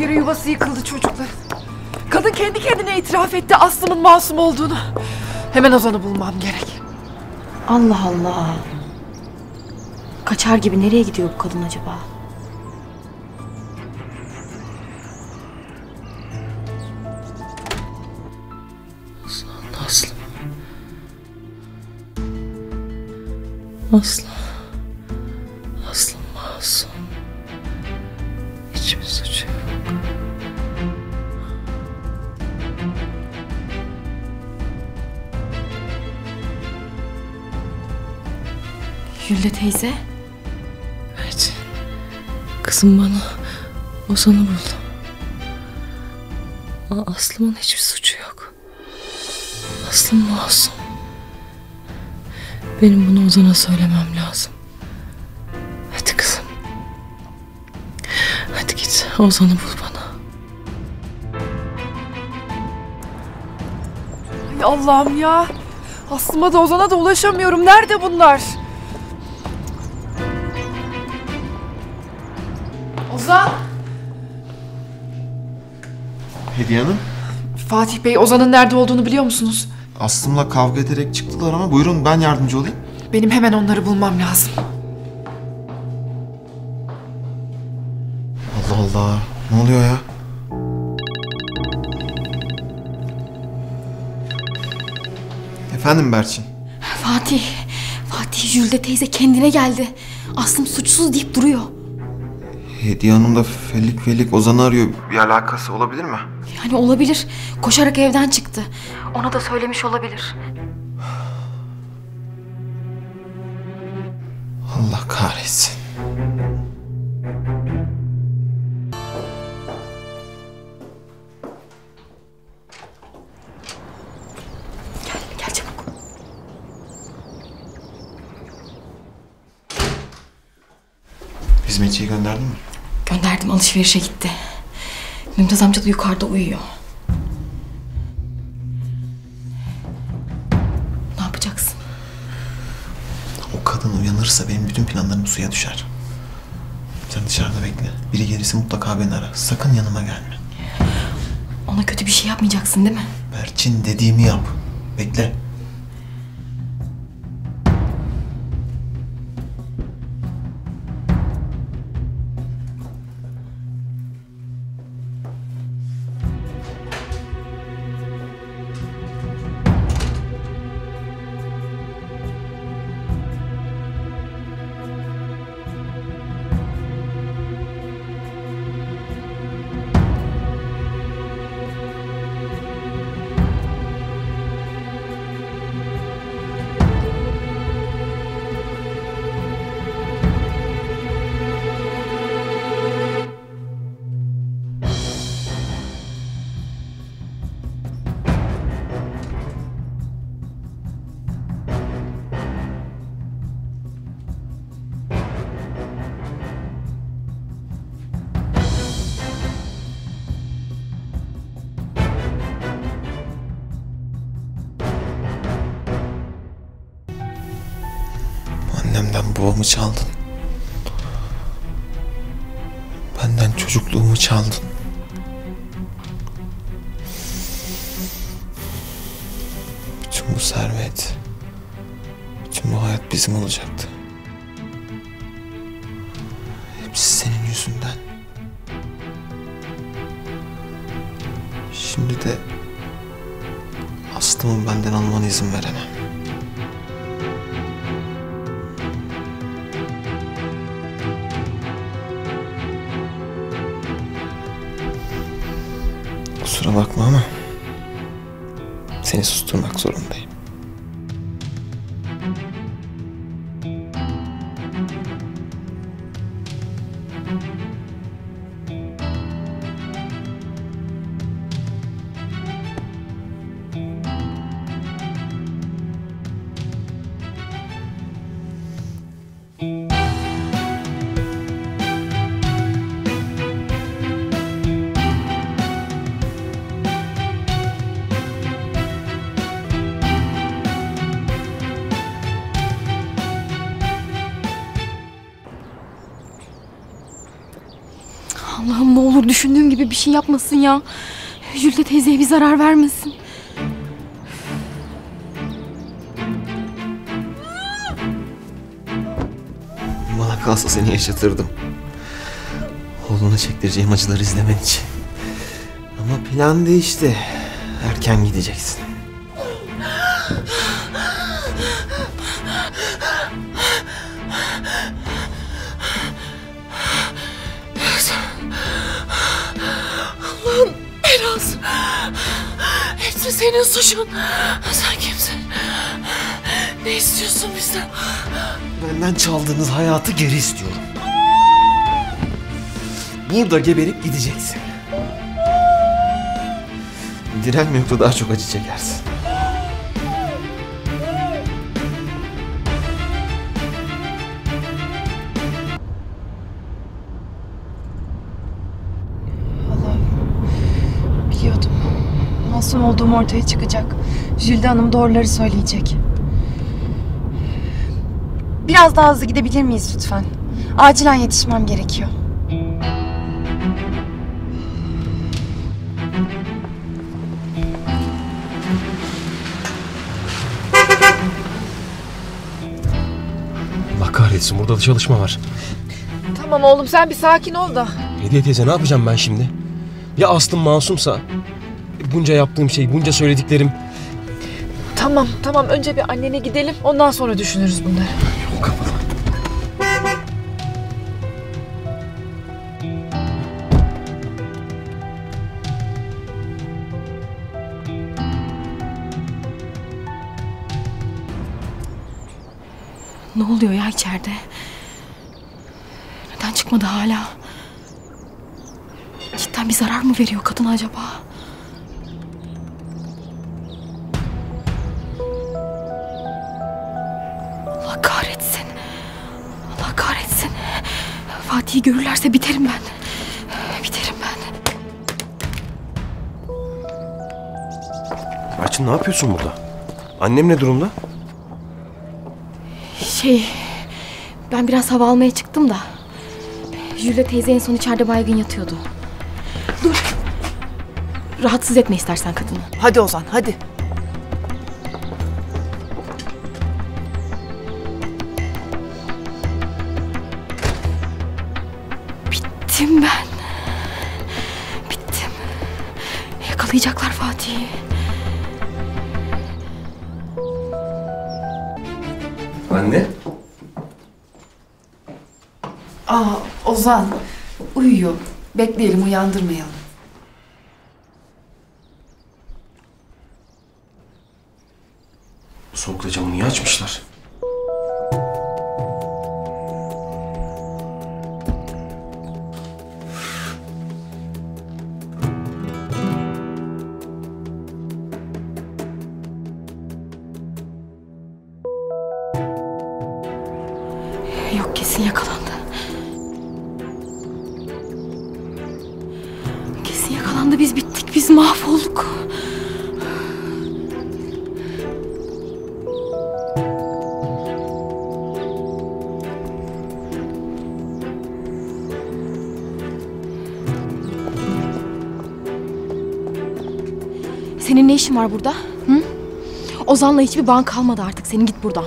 Durduk yere yuvası yıkıldı çocuklar. Kadın kendi kendine itiraf etti Aslım'ın masum olduğunu. Hemen Ozan'ı bulmam gerek. Allah Allah. Kaçar gibi nereye gidiyor bu kadın acaba? Aslı. Aslı teyze. Evet. Kızım bana Ozan'ı buldu. Ama Aslı'nın hiçbir suçu yok. Aslı masum. Benim bunu Ozan'a söylemem lazım. Hadi kızım. Hadi git Ozan'ı bul bana. Ay Allah'ım ya. Aslıma da Ozan'a da ulaşamıyorum. Nerede bunlar? Hediye Hanım, Fatih Bey Ozan'ın nerede olduğunu biliyor musunuz? Aslım'la kavga ederek çıktılar ama buyurun ben yardımcı olayım. Benim hemen onları bulmam lazım. Allah Allah, ne oluyor ya? Efendim Berçin, Fatih. Fatih Jülde teyze kendine geldi. Aslım suçsuz deyip duruyor. Hediye Hanım da Felik Felik Ozan'ı arıyor. Bir alakası olabilir mi? Yani olabilir. Koşarak evden çıktı. Ona da söylemiş olabilir. Allah kahretsin. Gel çabuk. Hizmetçiyi gönderdin mi? Gönderdim alışverişe gitti. Mümtaz amca da yukarıda uyuyor. Ne yapacaksın? O kadın uyanırsa benim bütün planlarım suya düşer. Sen dışarıda bekle. Biri gelirse mutlaka beni ara. Sakın yanıma gelme. Ona kötü bir şey yapmayacaksın değil mi? Berçin dediğimi yap. Bekle. Annemden babamı çaldın. Benden çocukluğumu çaldın. Bütün bu servet, bütün bu hayat bizim olacaktı. Bir şey yapmasın ya. Jülde teyzeye bir zarar vermesin. Bana kalsa seni yaşatırdım. Oğluna çektireceğim acıları izlemen için. Ama plan değişti. Erken gideceksin. Hepsi senin suçun. Sen kimsin? Ne istiyorsun bizden? Benden çaldığınız hayatı geri istiyorum. Burada geberip gideceksin. Direnme yoksa daha çok acı çekersin. Olduğum ortaya çıkacak. Jülde Hanım doğruları söyleyecek. Biraz daha hızlı gidebilir miyiz lütfen? Acilen yetişmem gerekiyor. Allah kahretsin burada da çalışma var. Tamam oğlum sen bir sakin ol da. Hediye teyze ne yapacağım ben şimdi? Ya Aslım masumsa? Bunca yaptığım şey, bunca söylediklerim. Tamam tamam önce bir annene gidelim ondan sonra düşünürüz bunları. Yol kapalı. Ne oluyor ya içeride? Neden çıkmadı hala? Cidden bir zarar mı veriyor kadın acaba? Fatih'i görürlerse biterim ben. Biterim ben. Berçin ne yapıyorsun burada? Annem ne durumda? Şey, ben biraz hava almaya çıktım da. Jüle teyze en son içeride baygın yatıyordu. Dur. Rahatsız etme istersen kadını. Hadi Ozan hadi. Ozan uyuyor. Bekleyelim uyandırmayalım. Var burada? Hı? Ozan'la hiçbir bağın kalmadı artık. Senin git buradan.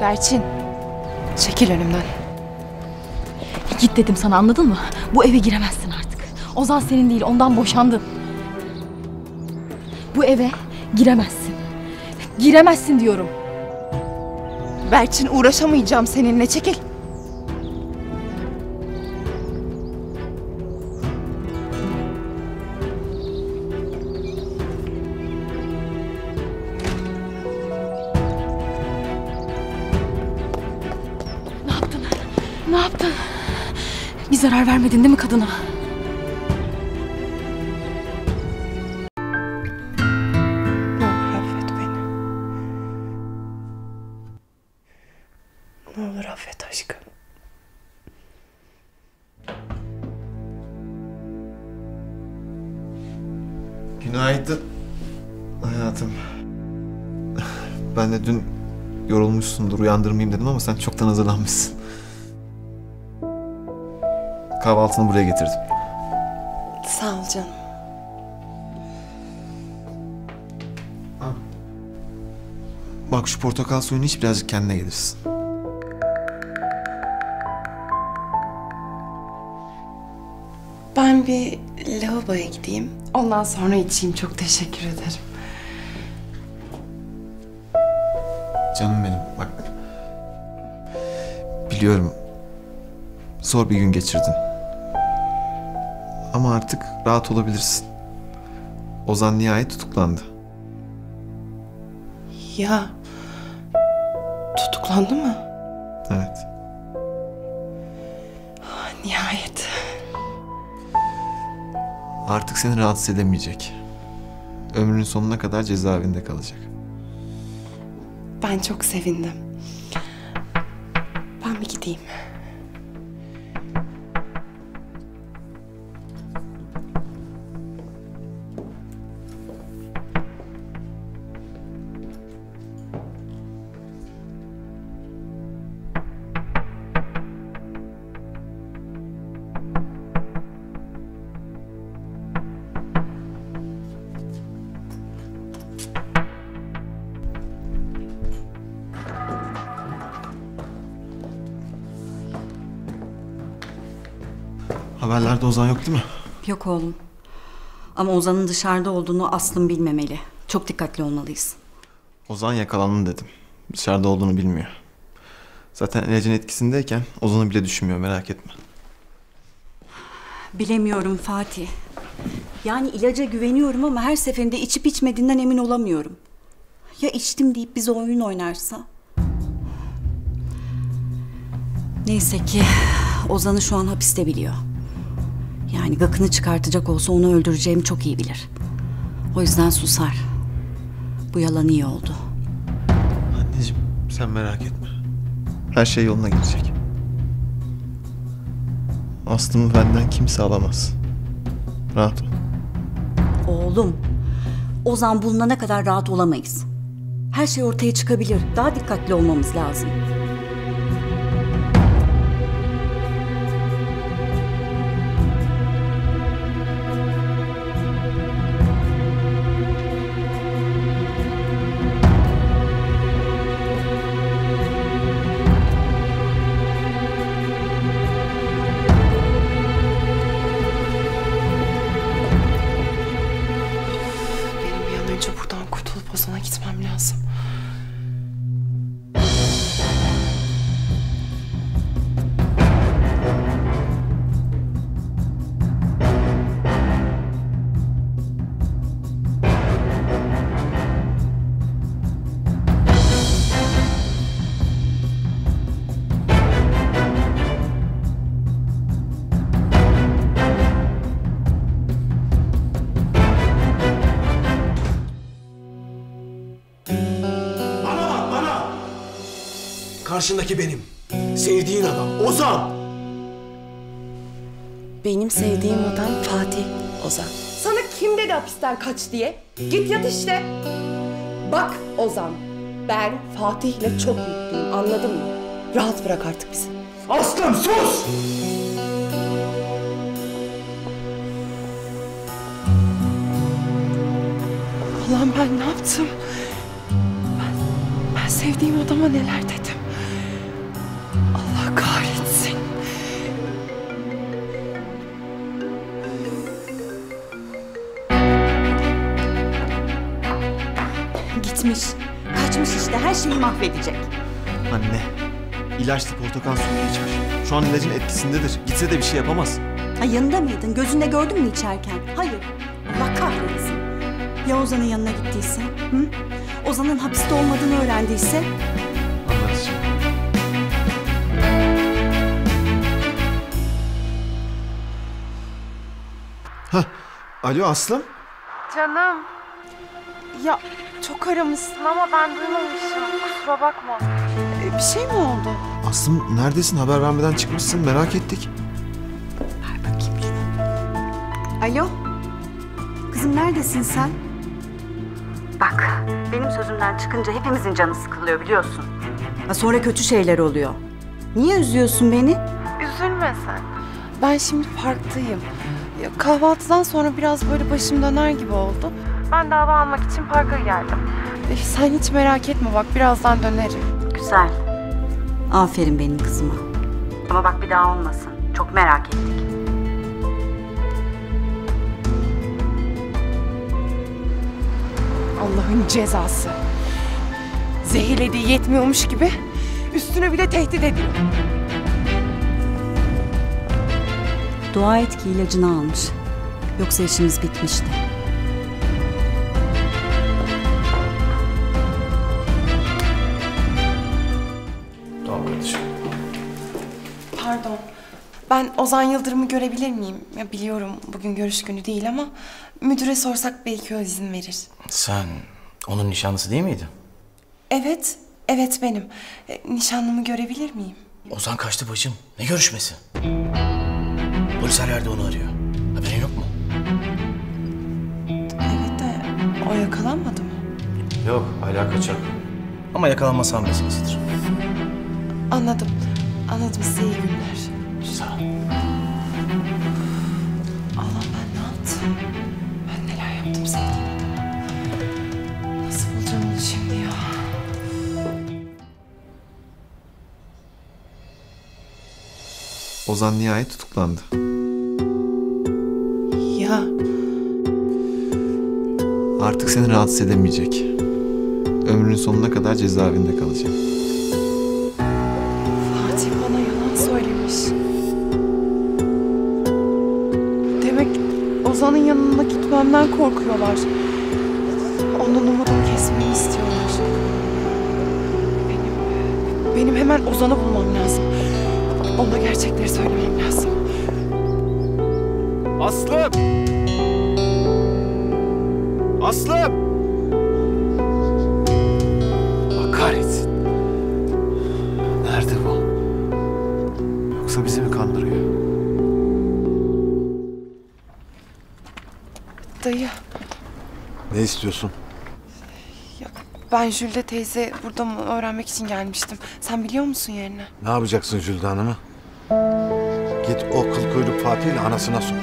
Berçin, çekil önümden. Git dedim sana anladın mı? Bu eve giremezsin artık. Ozan senin değil ondan boşandın. Bu eve giremezsin. Giremezsin diyorum. Berçin uğraşamayacağım seninle çekil. Zarar vermedin değil mi kadına? Ne olur affet beni. Ne olur affet aşkım. Günaydın hayatım. Ben de dün yorulmuşsundur uyandırmayayım dedim ama sen çoktan hazırlanmışsın. Kahvaltını buraya getirdim. Sağ ol canım. Bak şu portakal suyunu iç birazcık kendine gelirsin. Ben bir lavaboya gideyim. Ondan sonra içeyim. Çok teşekkür ederim. Canım benim bak. Biliyorum. Zor bir gün geçirdin. Ama artık rahat olabilirsin. Ozan nihayet tutuklandı. Ya tutuklandı mı? Evet. Nihayet. Artık seni rahatsız edemeyecek. Ömrünün sonuna kadar cezaevinde kalacak. Ben çok sevindim. Ben bir gideyim. Haberlerde Ozan yok değil mi? Yok oğlum. Ama Ozan'ın dışarıda olduğunu Aslım bilmemeli. Çok dikkatli olmalıyız. Ozan yakalandı dedim. Dışarıda olduğunu bilmiyor. Zaten ilacın etkisindeyken Ozan'ı bile düşünmüyor merak etme. Bilemiyorum Fatih. Yani ilaca güveniyorum ama her seferinde içip içmediğinden emin olamıyorum. Ya içtim deyip bize oyun oynarsa? Neyse ki Ozan'ı şu an hapiste biliyor. Yani gıkını çıkartacak olsa onu öldüreceğimi çok iyi bilir. O yüzden susar. Bu yalan iyi oldu. Anneciğim sen merak etme. Her şey yoluna girecek. Aslımı benden kimse alamaz. Rahat ol. Oğlum, Ozan bulunana kadar rahat olamayız. Her şey ortaya çıkabilir. Daha dikkatli olmamız lazım. Önce buradan kurtulup Ozan'a gitmem lazım. Karşındaki benim. Sevdiğin adam. Ozan. Benim sevdiğim adam Fatih Ozan. Sana kim dedi hapisten kaç diye? Git yat işte. Bak Ozan, ben Fatih'le çok mutluyum anladın mı? Rahat bırak artık bizi. Aslım sus! Allah'ım ben ne yaptım? Ben, ben sevdiğim adama neler dedim? İşte. Her şeyi mahvedecek. Anne. ilaçlı portakal suyu içmiş. Şu an ilacın etkisindedir. Gitse de bir şey yapamaz. Ha yanında mıydın? Gözünde gördün mü içerken? Hayır. Allah kahretsin. Ya Ozan'ın yanına gittiyse? Hı? Ozan'ın hapiste olmadığını öğrendiyse? Anlarız. Hah. Alo Aslım. Canım. Ya çok aramışsın ama ben duymamışım. Kusura bakma. Ee, bir şey mi oldu? Aslım neredesin? Haber vermeden çıkmışsın. Merak ettik. Alo? Kızım neredesin sen? Bak, benim sözümden çıkınca hepimizin canı sıkılıyor biliyorsun. Ha, sonra kötü şeyler oluyor. Niye üzüyorsun beni? Üzülme sen. Ben şimdi parktayım. Ya kahvaltıdan sonra biraz böyle başım döner gibi oldu. Ben de hava almak için parka geldim. E, sen hiç merak etme bak birazdan dönerim. Güzel. Aferin benim kızıma. Ama bak bir daha olmasın. Çok merak ettik. Allah'ın cezası. Zehirlediği yetmiyormuş gibi üstüne bir de tehdit ediyor. Dua et ki ilacını almış. Yoksa işimiz bitmişti. Ben Ozan Yıldırım'ı görebilir miyim? Ya biliyorum bugün görüş günü değil ama müdüre sorsak belki o izin verir. Sen onun nişanlısı değil miydi? Evet, evet benim. E, nişanlımı görebilir miyim? Ozan kaçtı bacım. Ne görüşmesi? Polis her yerde onu arıyor. Haberin yok mu? Evet de o yakalanmadı mı? Yok hala kaçak. Ama yakalanmasa meselesidir. Anladım. Anladım size iyi günler. Sağ ol. Allah ben ne yaptım? Ben neler yaptım sevdiğim adama? Nasıl bulacağım onu şimdi ya? Ozan nihayet tutuklandı. Ya Artık seni rahatsız edemeyecek. Ömrünün sonuna kadar cezaevinde kalacak. Gitmemden korkuyorlar. Onun umudunu kesmemi istiyorlar. Benim, benim hemen Ozan'ı bulmam lazım. Ona gerçekleri söylemem lazım. Aslım! Aslım! Ne istiyorsun? ya ben Jülde teyze burada mı öğrenmek için gelmiştim. Sen biliyor musun yerini? Ne yapacaksın Jülde Hanım'ı? Git o kıl kuyruk Fatih'le anasına sor.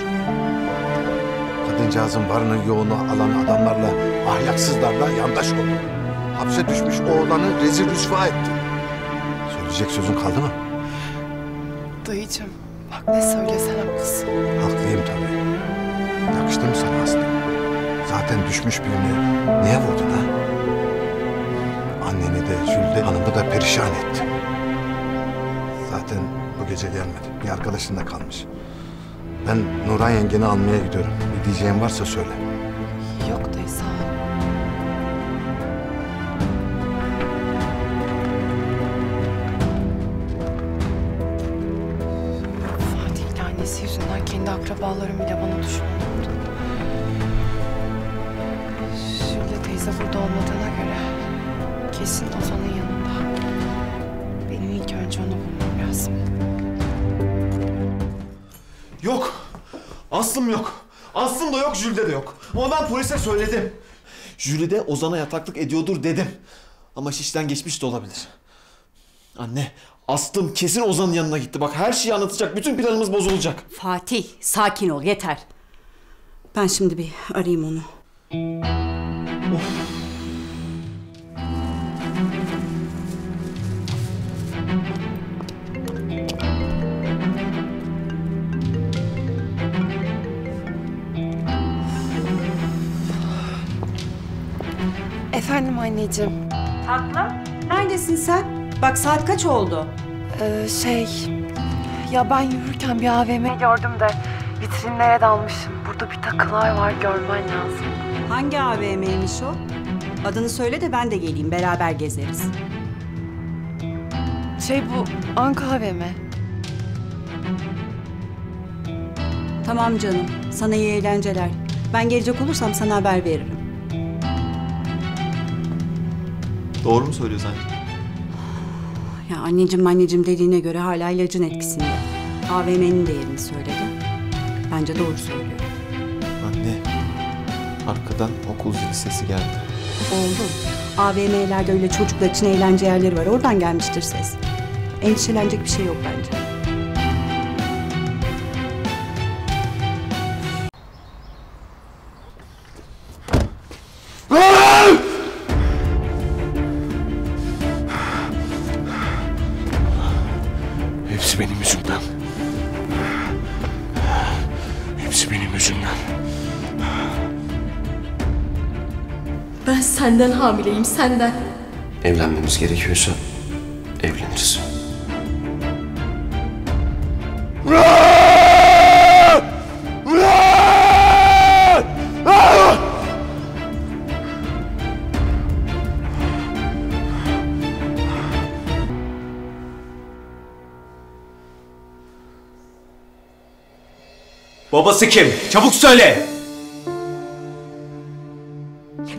Kadıncağızın varını yoğunu alan adamlarla, ahlaksızlarla yandaş oldu. Hapse düşmüş oğlanı rezil rüsva etti. Söyleyecek sözün kaldı mı? Dayıcığım, bak ne söylesen haklısın. Haklıyım tabii. Zaten düşmüş birini niye vurdun ha? Anneni de Jülde Hanım'ı da perişan etti. Zaten bu gece gelmedi. Bir arkadaşında kalmış. Ben Nuran yengeni almaya gidiyorum. Bir diyeceğin varsa söyle. Aslım yok. Aslım da yok, Jülde de yok. Ama ben polise söyledim. Jülide Ozan'a yataklık ediyordur dedim. Ama iş işten geçmiş de olabilir. Anne, Aslım kesin Ozan'ın yanına gitti. Bak her şeyi anlatacak. Bütün planımız bozulacak. Fatih sakin ol yeter. Ben şimdi bir arayayım onu. Efendim anneciğim. Tatlım neredesin sen? Bak saat kaç oldu? Ee, şey... Ya ben yürürken bir AVM gördüm de vitrinlere dalmışım. Burada bir takılar var görmen lazım. Hangi AVM'ymiş o? Adını söyle de ben de geleyim beraber gezeriz. Şey bu Anka AVM. Tamam canım sana iyi eğlenceler. Ben gelecek olursam sana haber veririm. Doğru mu söylüyor sence? Ya anneciğim anneciğim dediğine göre hala ilacın etkisinde. AVM'nin de yerini söyledi. Bence doğru söylüyor. Anne, arkadan okul zili sesi geldi. Oğlum, AVM'lerde öyle çocuklar için eğlence yerleri var. Oradan gelmiştir ses. Endişelenecek bir şey yok bence. Hepsi benim yüzümden. Ben senden hamileyim, senden. Evlenmemiz gerekiyorsa evleniriz. Murat! Babası kim? Çabuk söyle.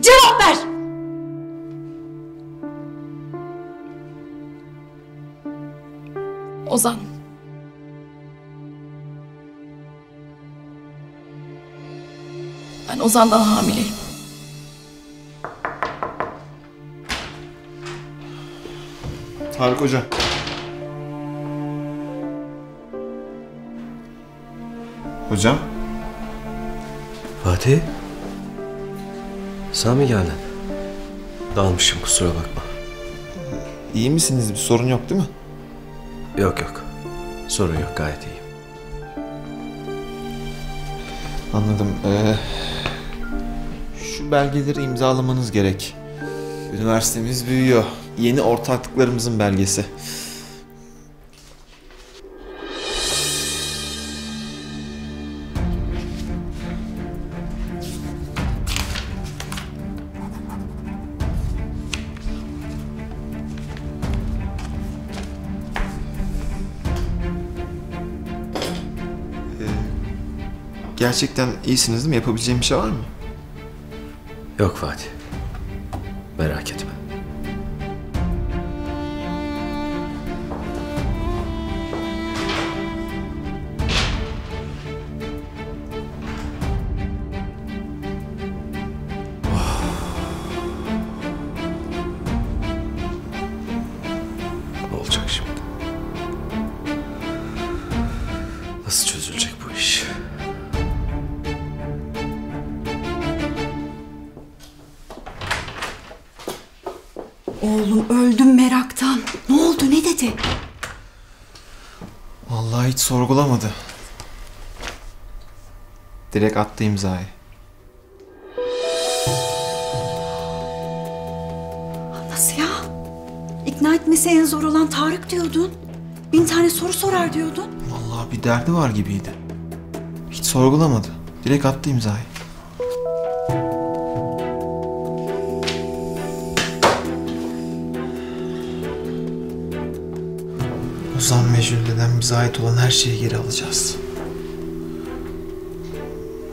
Cevap ver! Ozan. Ben Ozan'dan hamileyim. Tarık Hoca. Hocam? Fatih. Sen mi geldin? Dalmışım kusura bakma. İyi misiniz? Bir sorun yok değil mi? Yok yok. Sorun yok gayet iyiyim. Anladım. Ee, şu belgeleri imzalamanız gerek. Üniversitemiz büyüyor. Yeni ortaklıklarımızın belgesi. Gerçekten iyisiniz değil mi? Yapabileceğim bir şey var mı? Yok Fatih. Merak etme. Sorgulamadı. Direkt attı imzayı. Nasıl ya? İkna etmesi en zor olan Tarık diyordun. Bin tane soru sorar diyordun. Vallahi bir derdi var gibiydi. Hiç sorgulamadı. Direkt attı imzayı. Jülde'den bize ait olan her şeyi geri alacağız.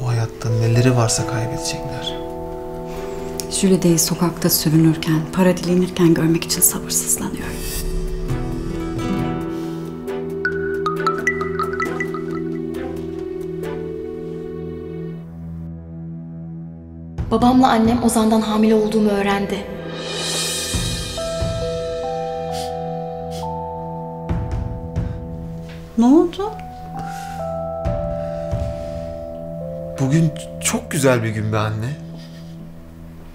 Bu hayatta neleri varsa kaybedecekler. Jülide'yi sokakta sürünürken, para dilenirken görmek için sabırsızlanıyorum. Babamla annem Ozan'dan hamile olduğumu öğrendi. Güzel bir gün be anne.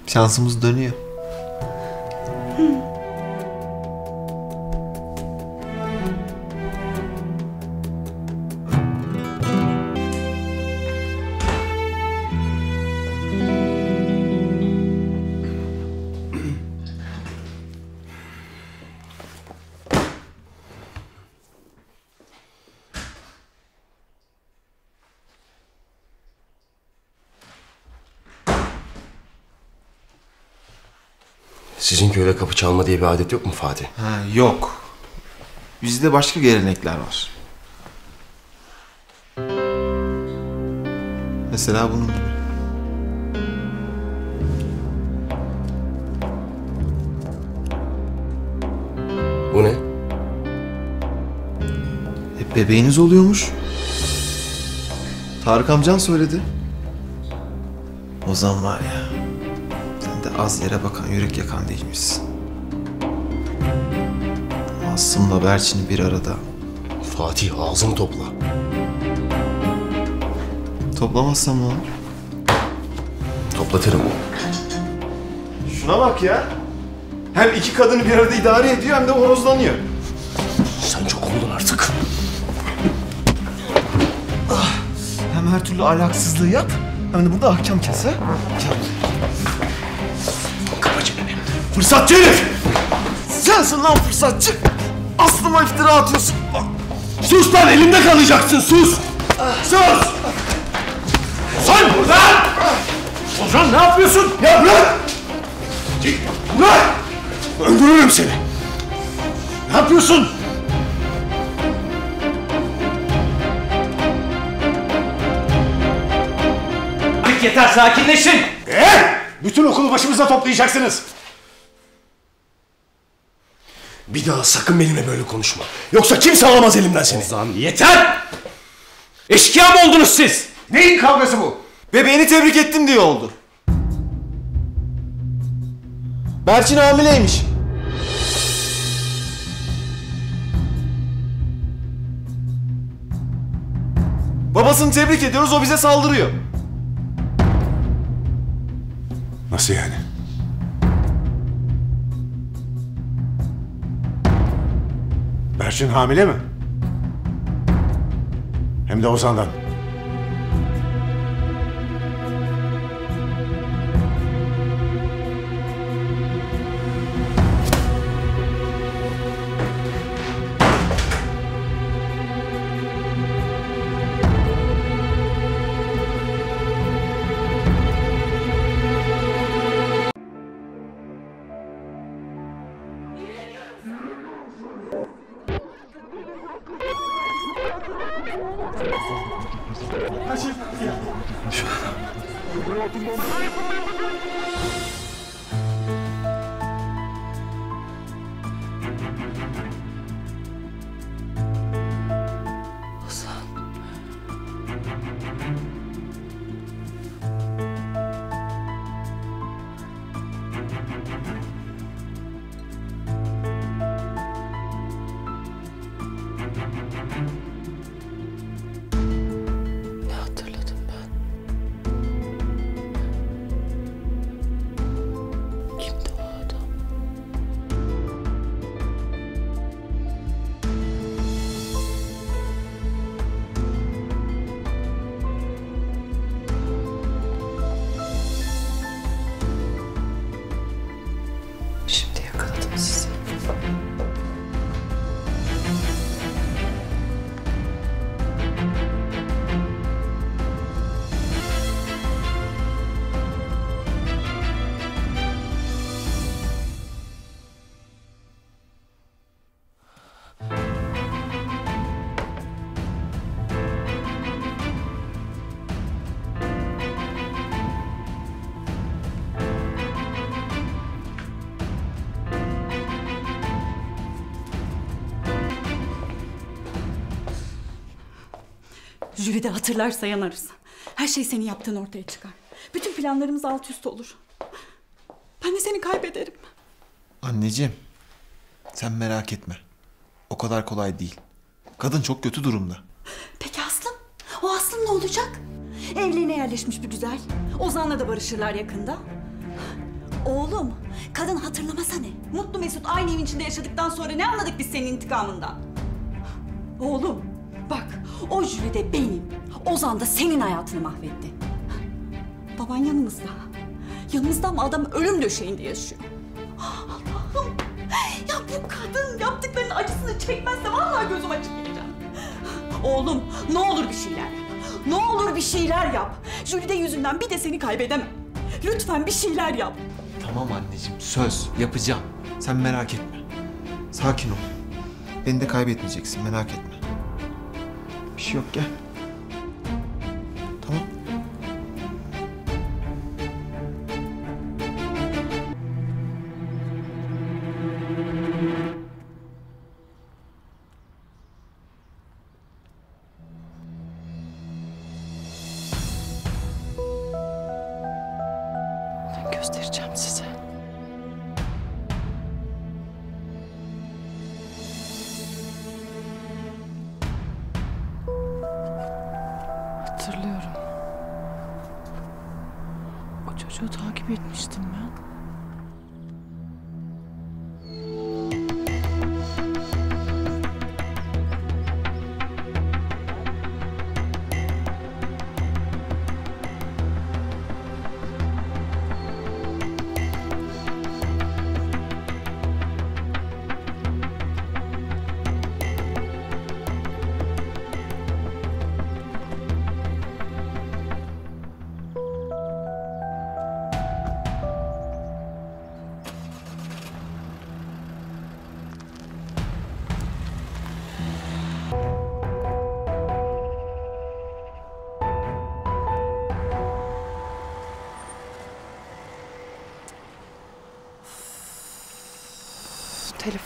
Şansımız dönüyor. Sizin köyde kapı çalma diye bir adet yok mu Fatih? Ha, yok. Bizde başka gelenekler var. Mesela bunun gibi. Bu ne? E, bebeğiniz oluyormuş. Tarık amcan söyledi. Ozan var ya. Az yere bakan yürek yakan değilmişsin. Asım'la Berçin'i bir arada. Fatih ağzını topla. Toplamazsam ne olur? Toplatırım. Şuna bak ya. Hem iki kadını bir arada idare ediyor hem de horozlanıyor. Sen çok oldun artık. Hem her türlü ahlaksızlığı yap hem de burada ahkam kes ha. Fırsatçı herif! Sensin lan fırsatçı. Aslıma iftira atıyorsun. Sus lan elimde kalacaksın sus! Sus! Ozan buradan! Ozan ne yapıyorsun? Ya bırak! Bırak! Öldürürüm seni. Ne yapıyorsun? Yeter sakinleşin. Ee? Bütün okulu başımıza toplayacaksınız. Bir daha sakın benimle böyle konuşma. Yoksa kimse alamaz elimden seni. Ozan yeter! Eşkıya mı oldunuz siz? Neyin kavgası bu? Bebeğini tebrik ettim diye oldu. Berçin hamileymiş. Babasını tebrik ediyoruz o bize saldırıyor. Nasıl yani? Berçin hamile mi? Hem de Ozan'dan. Jüri de hatırlarsa yanarız. Her şey senin yaptığın ortaya çıkar. Bütün planlarımız alt üst olur. Ben de seni kaybederim. Anneciğim sen merak etme. O kadar kolay değil. Kadın çok kötü durumda. Peki Aslım? O Aslım ne olacak? Evliliğine yerleşmiş bir güzel. Ozan'la da barışırlar yakında. Oğlum, kadın hatırlamasa ne? Mutlu Mesut aynı evin içinde yaşadıktan sonra ne anladık biz senin intikamından? Oğlum, bak o jüri de benim. Ozan da senin hayatını mahvetti. Baban yanımızda. Yanımızda ama adam ölüm döşeğinde yaşıyor. Allah'ım! Ya bu kadın yaptıklarının acısını çekmezse vallahi gözüm açık. Oğlum ne olur bir şeyler. Ne olur bir şeyler yap. Jülide yüzünden bir de seni kaybedemem. Lütfen bir şeyler yap. Tamam anneciğim söz yapacağım. Sen merak etme. Sakin ol. Beni de kaybetmeyeceksin merak etme. Bir şey yok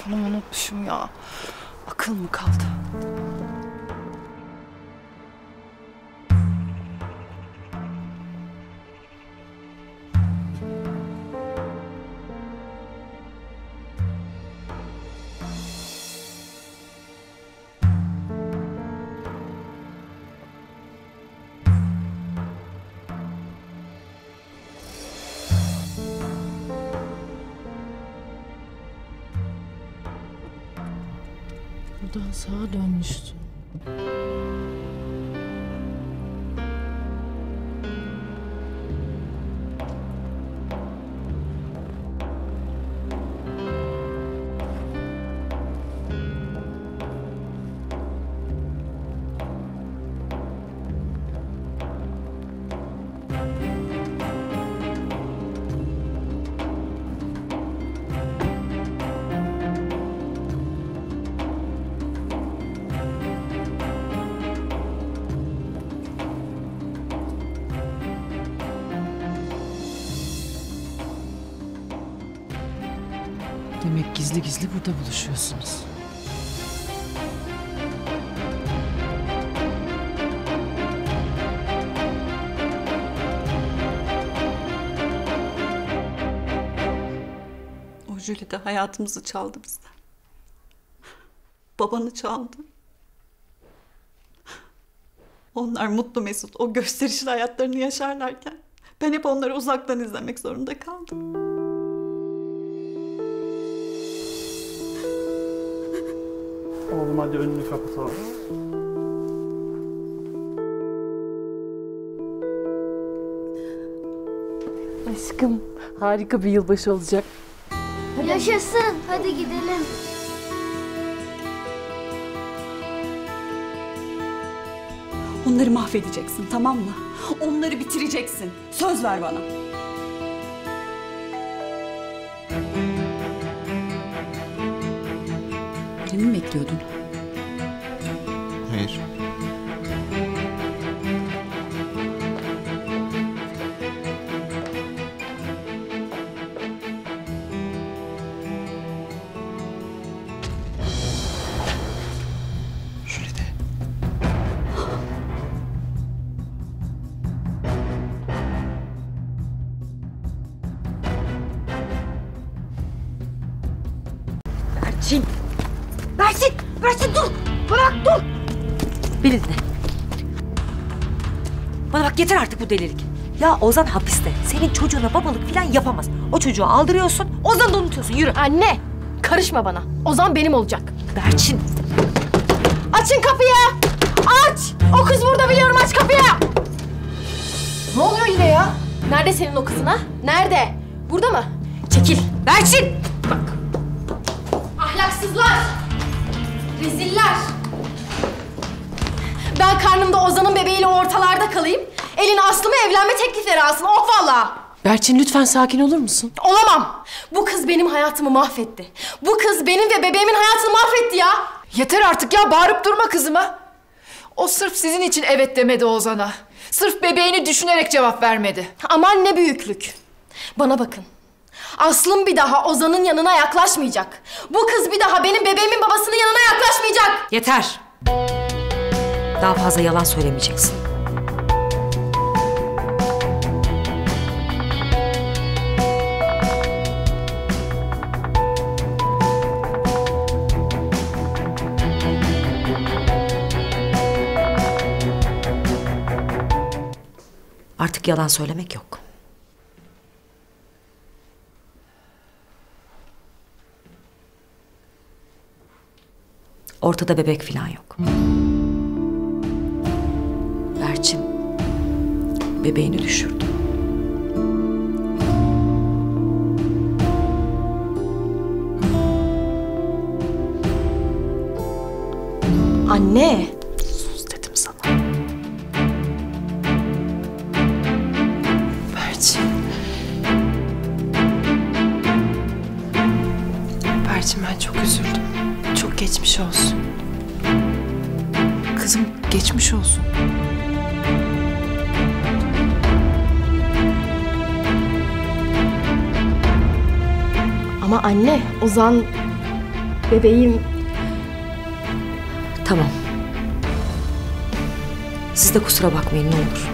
Telefonumu unutmuşum ya. Akıl mı kaldı? Buradan sağa dönmüştü. Gizli gizli burada buluşuyorsunuz. O Jüli de hayatımızı çaldı bizden. Babanı çaldı. Onlar mutlu mesut o gösterişli hayatlarını yaşarlarken ben hep onları uzaktan izlemek zorunda kaldım. Oğlum hadi önünü kapatalım. Aşkım harika bir yılbaşı olacak. Yaşasın. Hadi gidelim. Onları mahvedeceksin tamam mı? Onları bitireceksin. Söz ver bana. Birini mi bekliyordun? Hayır. Dinle. Bana bak yeter artık bu delilik. Ya Ozan hapiste. Senin çocuğuna babalık falan yapamaz. O çocuğu aldırıyorsun, Ozan'ı da unutuyorsun. Yürü. Anne! Karışma bana. Ozan benim olacak. Berçin! Açın kapıyı! Aç! O kız burada biliyorum aç kapıyı! Ne oluyor yine ya? Nerede senin o kızın ha? Nerede? Burada mı? Çekil. Berçin! Ahlaksızlar! Reziller! Karnımda Ozan'ın bebeğiyle ortalarda kalayım. Elin Aslı'mı evlenme teklifleri alsın. Oh valla! Berçin lütfen sakin olur musun? Olamam. Bu kız benim hayatımı mahvetti. Bu kız benim ve bebeğimin hayatını mahvetti ya. Yeter artık ya bağırıp durma kızıma. O sırf sizin için evet demedi Ozan'a. Sırf bebeğini düşünerek cevap vermedi. Aman ne büyüklük. Bana bakın. Aslım bir daha Ozan'ın yanına yaklaşmayacak. Bu kız bir daha benim bebeğimin babasının yanına yaklaşmayacak. Yeter! Daha fazla yalan söylemeyeceksin. Artık yalan söylemek yok. Ortada bebek falan yok. Bebeğini düşürdü. Anne. Sus dedim sana. Berçin. Berçin ben çok üzüldüm. Çok geçmiş olsun. Kızım geçmiş olsun. Ama anne Ozan Bebeğim Tamam. Siz de kusura bakmayın ne olur.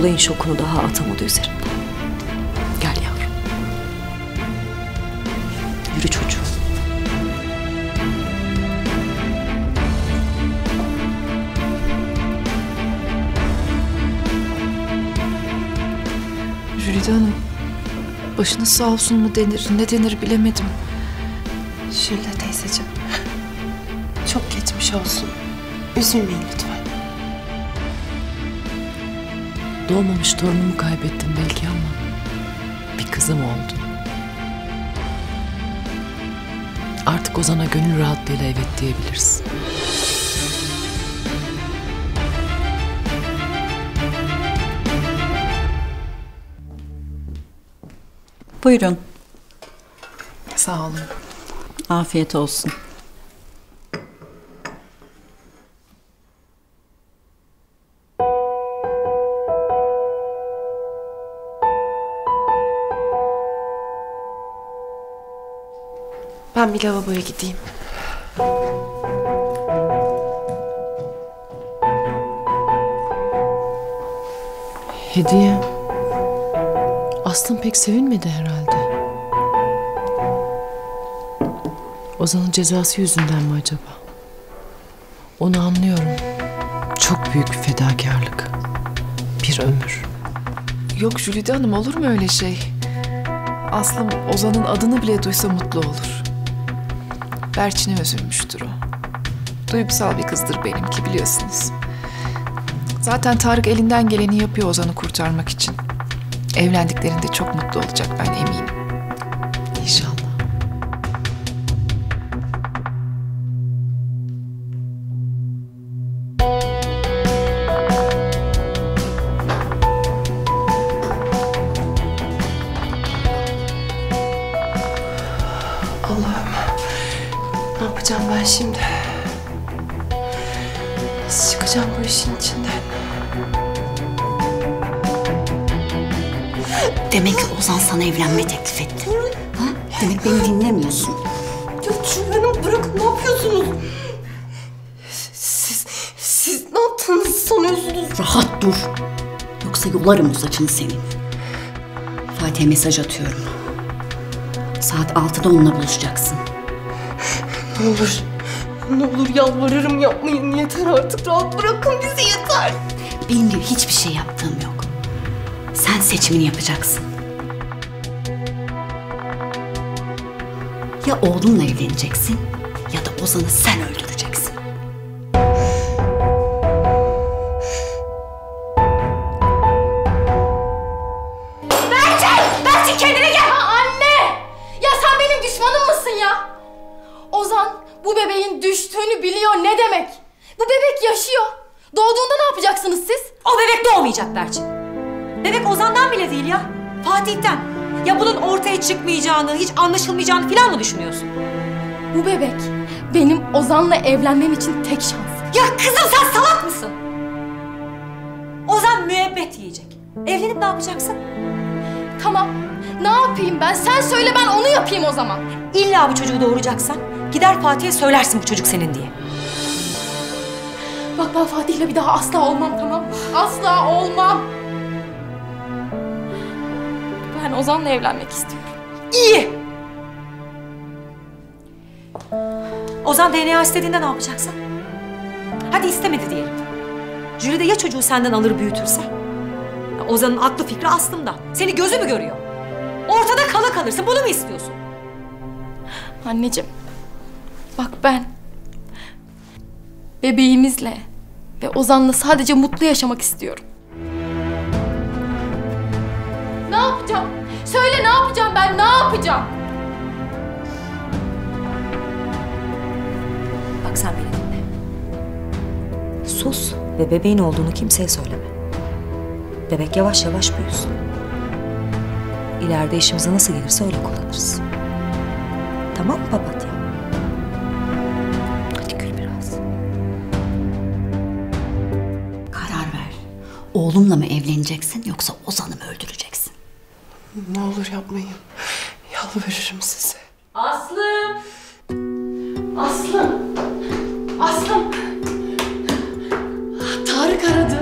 Olayın şokunu daha atamadı üzerimden. Başınız sağ olsun mu denir, ne denir bilemedim. Jülde teyzeciğim. Çok geçmiş olsun. Üzülmeyin lütfen. Doğmamış torunumu kaybettim belki ama bir kızım oldu. Artık Ozan'a gönül rahatlığıyla evet diyebiliriz. Buyurun. Sağ olun. Afiyet olsun. Ben bir lavaboya gideyim. Hediye. Aslım pek sevinmedi herhalde. Ozan'ın cezası yüzünden mi acaba? Onu anlıyorum. Çok büyük bir fedakarlık. Bir ömür. Yok Jülide Hanım olur mu öyle şey? Aslım Ozan'ın adını bile duysa mutlu olur. Berçin'e üzülmüştür o. Duygusal bir kızdır benimki biliyorsunuz. Zaten Tarık elinden geleni yapıyor Ozan'ı kurtarmak için. Evlendiklerinde çok mutlu olacak ben eminim. Yoksa yolarım o saçını senin. Fatih'e mesaj atıyorum. Saat 6'da onunla buluşacaksın. Ne olur. Ne olur yalvarırım yapmayın yeter artık rahat bırakın bizi yeter. Benim hiçbir şey yaptığım yok. Sen seçimini yapacaksın. Ya oğlumla evleneceksin ya da Ozan'ı sen öldüreceksin. Ortaya çıkmayacağını, hiç anlaşılmayacağını falan mı düşünüyorsun? Bu bebek benim Ozan'la evlenmem için tek şans. Ya kızım sen salak mısın? Ozan müebbet yiyecek. Evlenip ne yapacaksın? Tamam. Ne yapayım ben? Sen söyle ben onu yapayım o zaman. İlla bu çocuğu doğuracaksan gider Fatih'e söylersin bu çocuk senin diye. Bak ben Fatih'le bir daha asla olmam tamam mı? Asla olmam. Ben Ozan'la evlenmek istiyorum. Ozan DNA istediğinde ne yapacaksın? Hadi istemedi diyelim. Jüri de ya çocuğu senden alır büyütürse? Ozan'ın aklı fikri aslında. Seni gözü mü görüyor? Ortada kala kalırsın. Bunu mu istiyorsun? Anneciğim. Bak ben bebeğimizle ve Ozan'la sadece mutlu yaşamak istiyorum. Ne yapacağım? Söyle ne yapacağım ben? Ne yapacağım? Bak sen beni dinle. Sus ve bebeğin olduğunu kimseye söyleme. Bebek yavaş yavaş büyüsün. İleride işimize nasıl gelirse öyle kullanırız. Tamam mı papatya? Hadi gül biraz. Karar ver. Oğlumla mı evleneceksin yoksa Ozan'ı mı öldüreceksin? Ne olur yapmayın. Yalvarırım size. Aslım! Aslım. Aslım. Tarık aradı.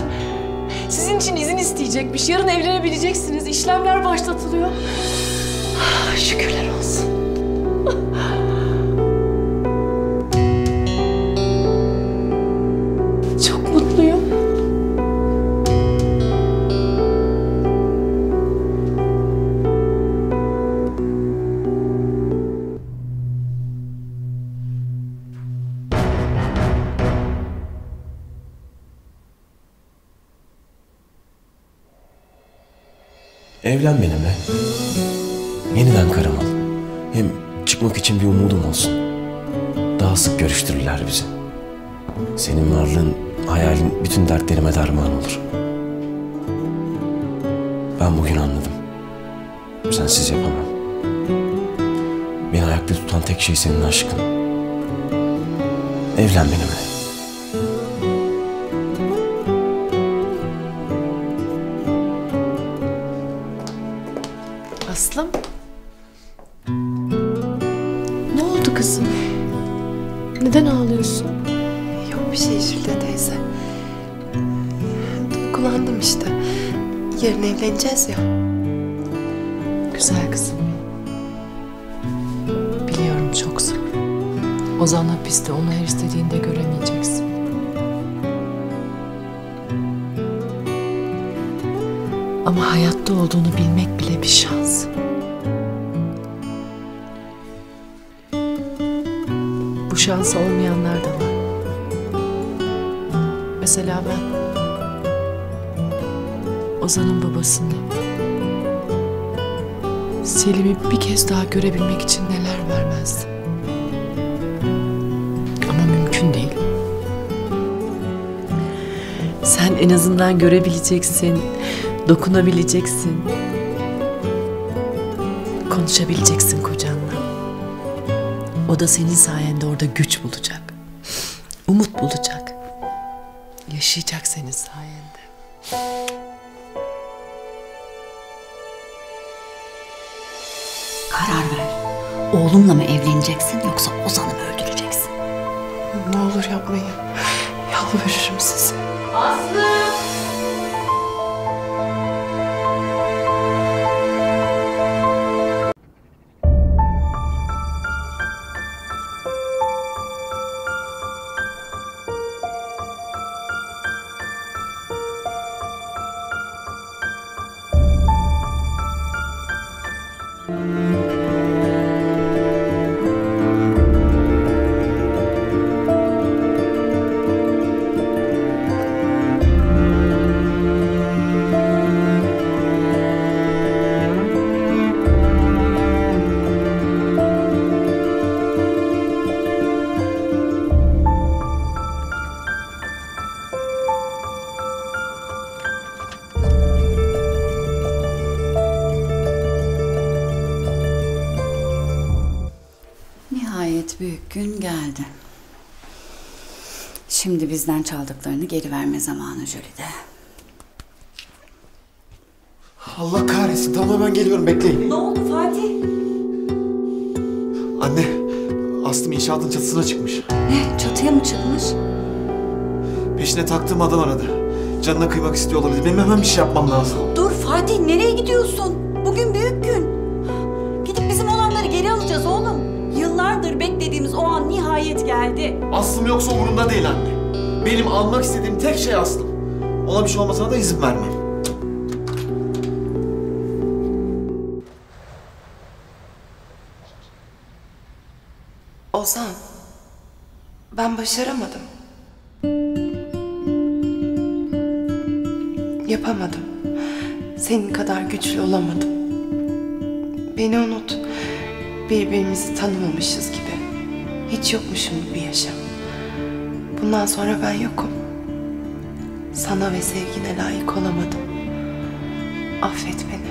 Sizin için izin isteyecekmiş. Yarın evlenebileceksiniz. İşlemler başlatılıyor. Ah, Şükürler olsun. Evlen benimle. Yeniden karım ol. Hem çıkmak için bir umudum olsun. Daha sık görüştürürler bizi. Senin varlığın, hayalin bütün dertlerime derman olur. Ben bugün anladım. Sensiz yapamam. Beni ayakta tutan tek şey senin aşkın. Evlen benimle. Evleneceğiz ya. Güzel kızım. Biliyorum çok zor. Ozan hapiste onu her istediğinde göremeyeceksin. Ama hayatta olduğunu bilmek bile bir şans. Bu şansı olmayanlar da var. Mesela ben Ozan'ın babasını Selim'i bir kez daha görebilmek için neler vermezdim. Ama mümkün değil. Sen en azından görebileceksin, dokunabileceksin. Konuşabileceksin kocanla. O da senin sayende orada güç bulacak. Umut bulacak. Yaşayacak senin sayende. Karar ver. Oğlumla mı evleneceksin yoksa Ozan'ı mı öldüreceksin? Ne olur yapmayın. Yalvarırım size. Şimdi bizden çaldıklarını geri verme zamanı Jülide. Allah kahretsin tamam hemen geliyorum bekleyin. Ne oldu Fatih? Anne Aslım inşaatın çatısına çıkmış. Ne? Çatıya mı çıkmış? Peşine taktığım adam aradı. Canına kıymak istiyor olabilir. Benim hemen bir şey yapmam lazım. Dur Fatih nereye gidiyorsun? Bugün büyük gün. Gidip bizim olanları geri alacağız oğlum. Yıllardır beklediğimiz o an nihayet geldi. Aslım yoksa umurumda değil anne. Benim almak istediğim tek şey Aslım. Ona bir şey olmasına da izin vermem. Ozan, ben başaramadım. Yapamadım. Senin kadar güçlü olamadım. Beni unut. Birbirimizi tanımamışız gibi. Hiç yokmuşum gibi yaşa. Bundan sonra ben yokum. Sana ve sevgine layık olamadım. Affet beni.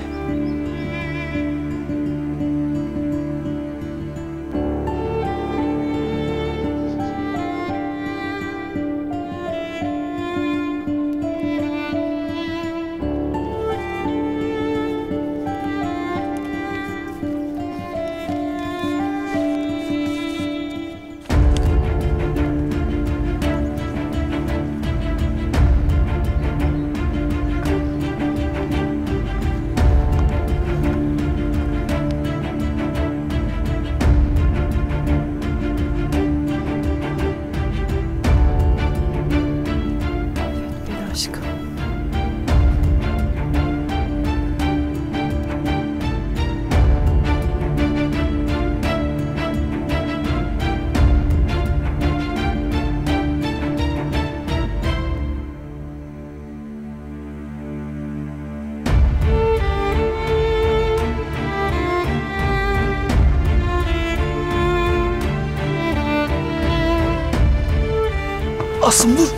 Aslım dur.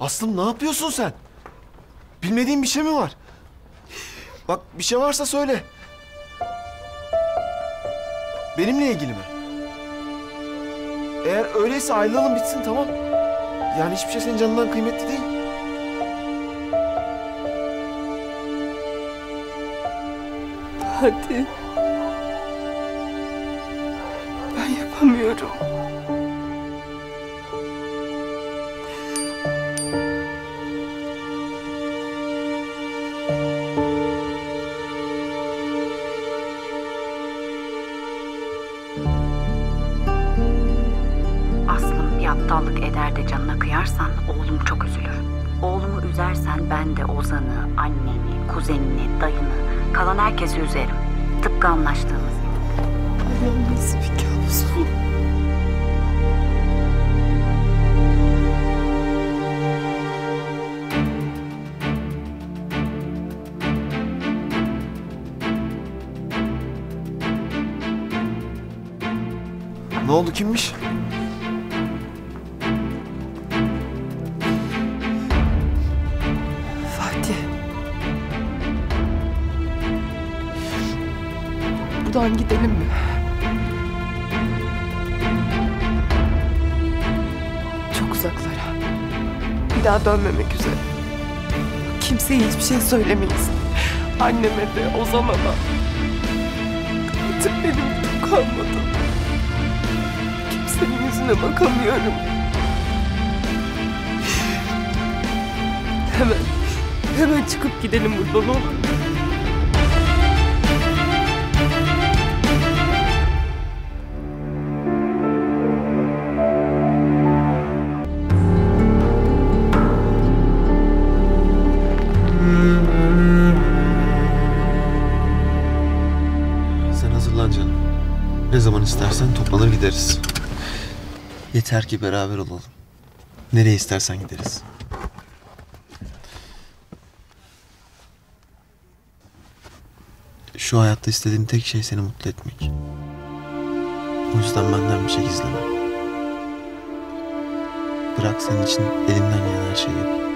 Aslım ne yapıyorsun sen? Bilmediğin bir şey mi var? Bak bir şey varsa söyle. Benimle ilgili mi? Eğer öyleyse ayrılalım bitsin tamam. Yani hiçbir şey senin canından kıymetli değil. Hadi. Ben yapamıyorum. Herkesi üzerim. Tıpkı anlaştığımız gibi. Allah'ım nasıl bir kabus bu? Ne oldu kimmiş? Buradan gidelim mi? Çok uzaklara. Bir daha dönmemek üzere. Kimseye hiçbir şey söylemeyiz. Anneme de, Ozan'a da. Artık benim kalmadı. Kimsenin yüzüne bakamıyorum. Hemen, hemen çıkıp gidelim buradan olur mu? Yeter ki beraber olalım. Nereye istersen gideriz. Şu hayatta istediğim tek şey seni mutlu etmek. O yüzden benden bir şey gizleme. Bırak senin için elimden gelen her şeyi yapayım.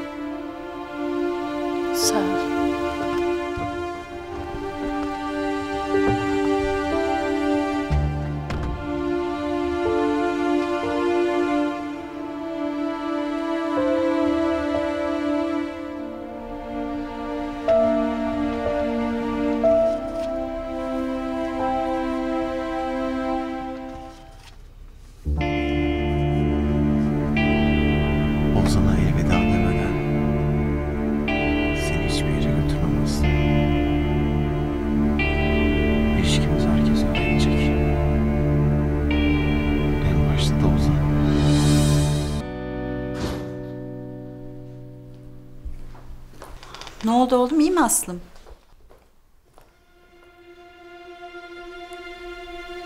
Ne oldu oğlum iyi mi Aslım?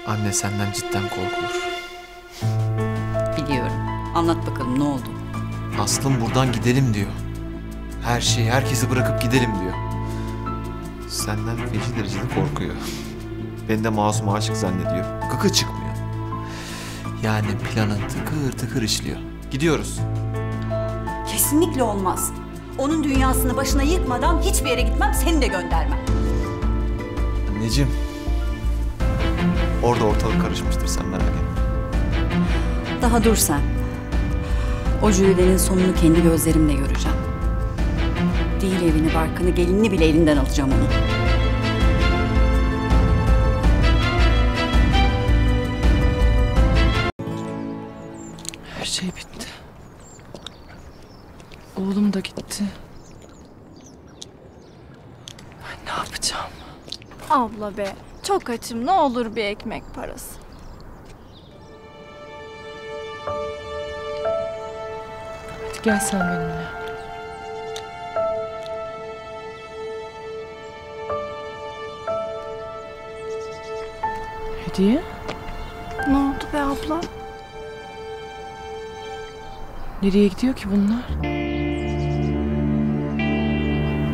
Anne senden cidden korkulur. Biliyorum. Anlat bakalım ne oldu? Aslım buradan gidelim diyor. Her şeyi, herkesi bırakıp gidelim diyor. Senden feci derecede korkuyor. Beni de masum aşık zannediyor. Gıkı çıkmıyor. Yani planın tıkır tıkır işliyor. Gidiyoruz. Kesinlikle olmaz. Onun dünyasını başına yıkmadan hiçbir yere gitmem, seni de göndermem. Anneciğim. Orada ortalık karışmıştır sen merak etme. Daha dur sen. O Jülide'nin sonunu kendi gözlerimle göreceğim. Değil evini, barkını, gelinini bile elinden alacağım onu. Da gitti. Ben ne yapacağım? Abla be, çok açım. Ne olur bir ekmek parası. Hadi gel sen benimle. Hediye? Ne oldu be abla? Nereye gidiyor ki bunlar?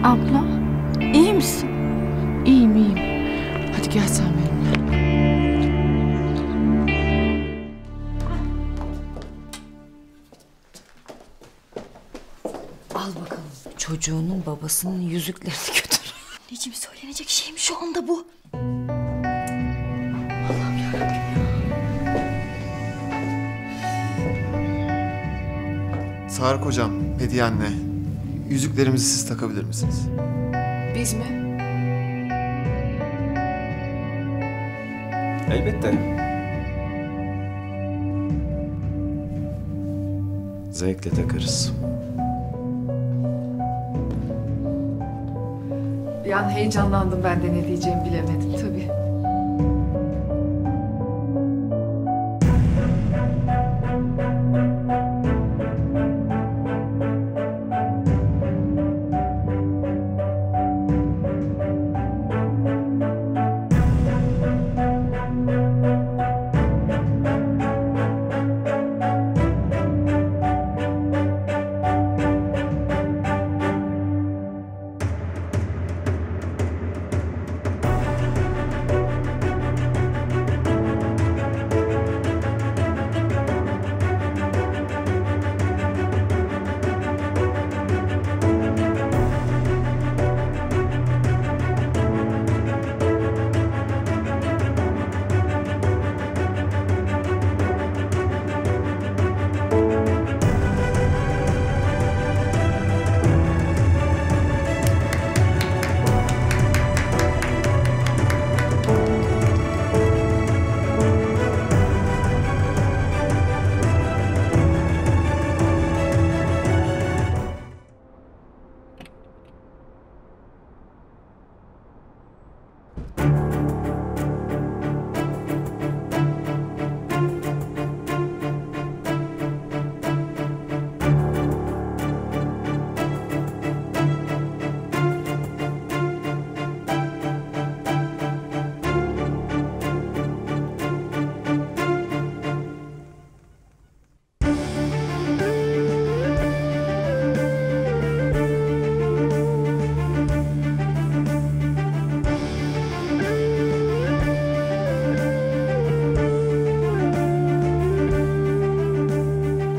Abla, iyi misin? İyiyim iyiyim. Hadi gel sen benimle. Al bakalım. Çocuğunun babasının yüzüklerini götür. Anneciğim söylenecek şey mi şu anda bu? Tarık hocam, Hediye anne. Yüzüklerimizi siz takabilir misiniz? Biz mi? Elbette. Zevkle takarız. Bir an heyecanlandım ben de ne diyeceğimi bilemedim tabii.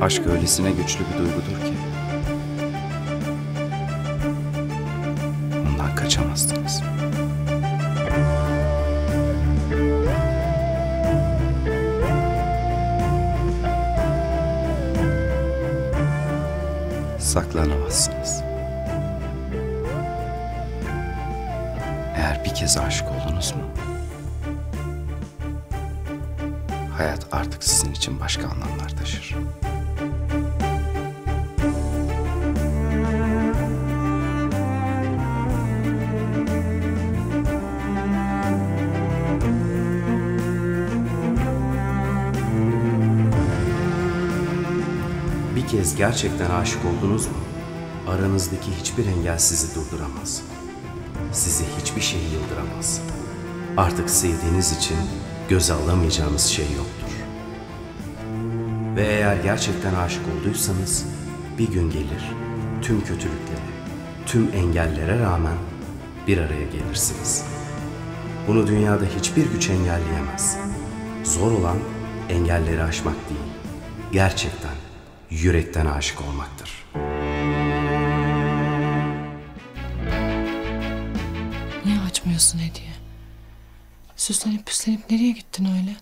Aşk öylesine güçlü bir duygudur gerçekten aşık oldunuz mu? Aranızdaki hiçbir engel sizi durduramaz. Sizi hiçbir şey yıldıramaz. Artık sevdiğiniz için göze alamayacağınız şey yoktur. Ve eğer gerçekten aşık olduysanız bir gün gelir tüm kötülüklere, tüm engellere rağmen bir araya gelirsiniz. Bunu dünyada hiçbir güç engelleyemez. Zor olan engelleri aşmak değil, gerçekten yürekten aşık olmaktır. Niye açmıyorsun hediye? Süslenip püslenip nereye gittin öyle?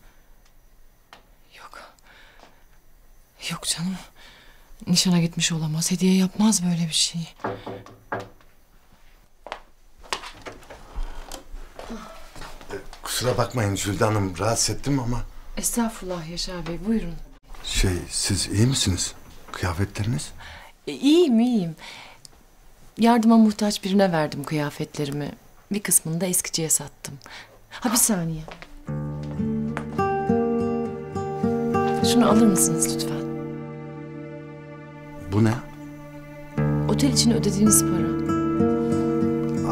Yok. Yok canım. Nişana gitmiş olamaz. Hediye yapmaz böyle bir şeyi. Kusura bakmayın Jülde Hanım rahatsız ettim ama Estağfurullah Yaşar Bey buyurun. şey siz iyi misiniz? Kıyafetleriniz? E, iyiyim iyiyim. Yardıma muhtaç birine verdim kıyafetlerimi. Bir kısmını da eskiciye sattım. Ha bir saniye. Şunu alır mısınız lütfen? Bu ne? Otel için ödediğiniz para.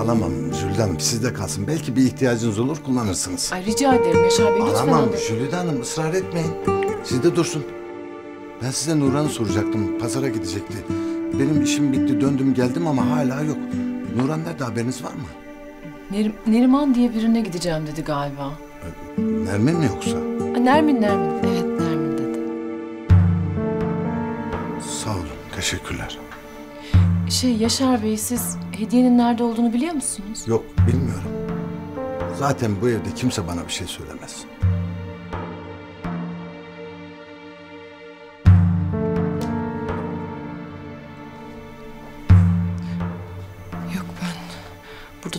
Alamam Jülde Hanım sizde kalsın. Belki bir ihtiyacınız olur kullanırsınız. Ay rica ederim Yaşar Bey lütfen Alamam alın. Jülide Hanım ısrar etmeyin. Sizde dursun. Ben size Nurhan'ı soracaktım. Pazara gidecekti. Benim işim bitti döndüm geldim ama hala yok. Nurhan nerede haberiniz var mı? Nerim- Neriman diye birine gideceğim dedi galiba. Nermin mi yoksa? Nermin, Nermin. Evet, Nermin dedi. Sağ olun. Teşekkürler. Şey Yaşar Bey siz hediyenin nerede olduğunu biliyor musunuz? Yok bilmiyorum. Zaten bu evde kimse bana bir şey söylemez.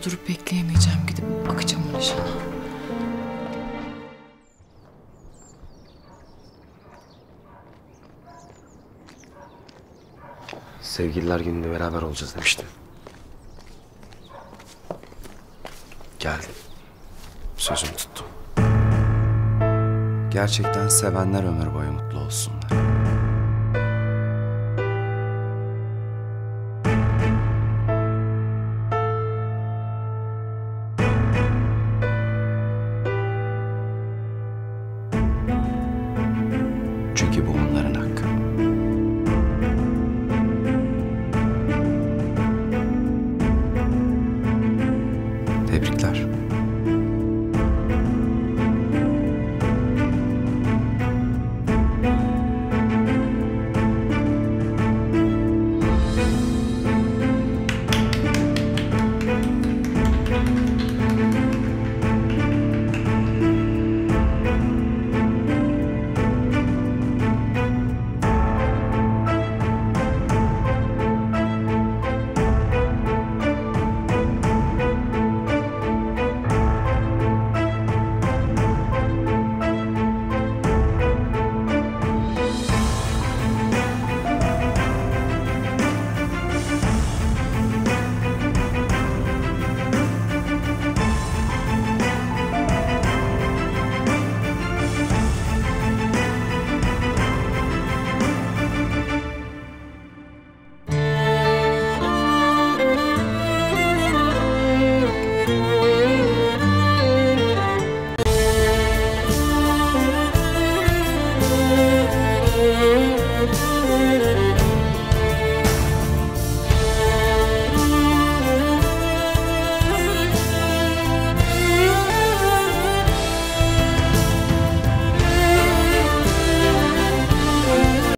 Durup bekleyemeyeceğim. Gidip bakacağım o. Sevgililer gününde beraber olacağız demiştim. Geldim. Sözümü tuttum. Gerçekten sevenler ömür boyu mutlu olsunlar.